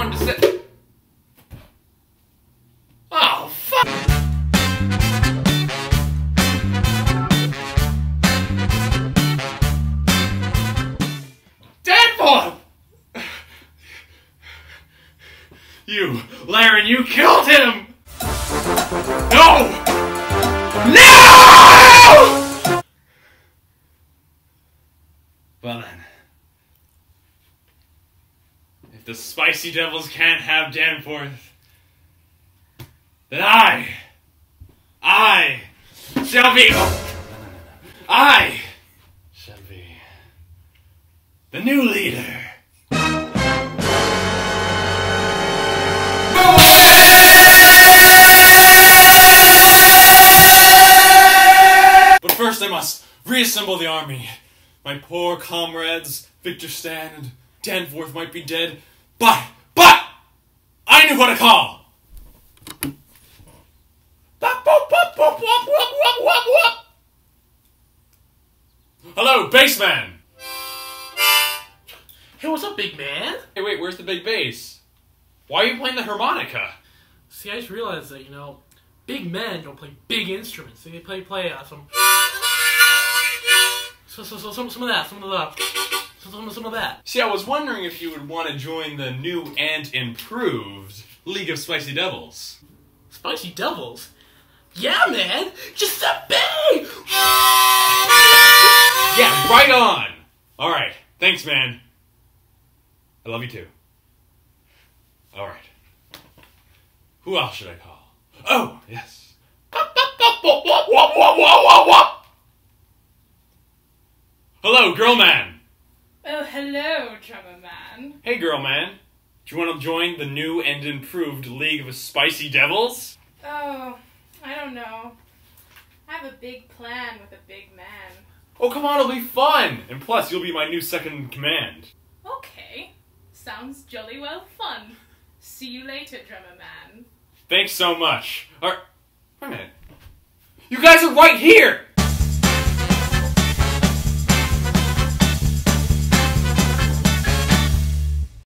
I'm just. Oh fuck! Danforth! You, Laren, you killed him! No! No! Well then. If the spicy devils can't have Danforth, then I, I shall be. I shall be the new leader. But first, I must reassemble the army. My poor comrades, Victor Stan and Danforth, might be dead, but, but, I knew what to call. Hello, bassman. Hey, what's up, big man? Hey, wait, where's the big bass? Why are you playing the harmonica? See, I just realized that, you know, big men don't play big instruments. They play, play uh, some... So, so, so, some, some of that, some of the... Some, of that. See, I was wondering if you would want to join the new and improved League of Spicy Devils. Spicy Devils? Yeah, man! Giuseppe! Yeah, right on! Alright, thanks, man. I love you too. Alright. Who else should I call? Oh, yes. Hello, girl man. Oh, hello, drummer man. Hey, girl man. Do you want to join the new and improved League of Spicy Devils? Oh, I don't know. I have a big plan with a big man. Oh, come on, it'll be fun! And plus, you'll be my new second in command. Okay, sounds jolly well fun. See you later, drummer man. Thanks so much. Are, wait a minute. You guys are right here!